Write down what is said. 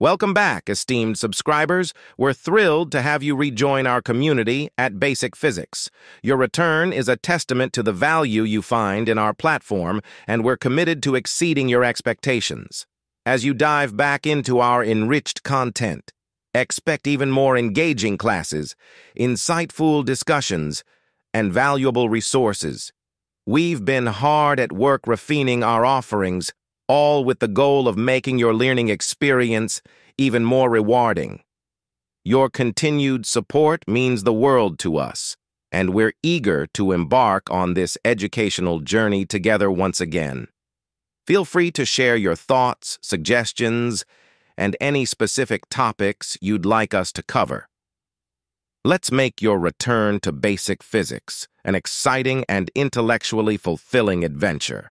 Welcome back, esteemed subscribers. We're thrilled to have you rejoin our community at Basic Physics. Your return is a testament to the value you find in our platform, and we're committed to exceeding your expectations. As you dive back into our enriched content, expect even more engaging classes, insightful discussions, and valuable resources. We've been hard at work refining our offerings all with the goal of making your learning experience even more rewarding. Your continued support means the world to us, and we're eager to embark on this educational journey together once again. Feel free to share your thoughts, suggestions, and any specific topics you'd like us to cover. Let's make your return to basic physics an exciting and intellectually fulfilling adventure.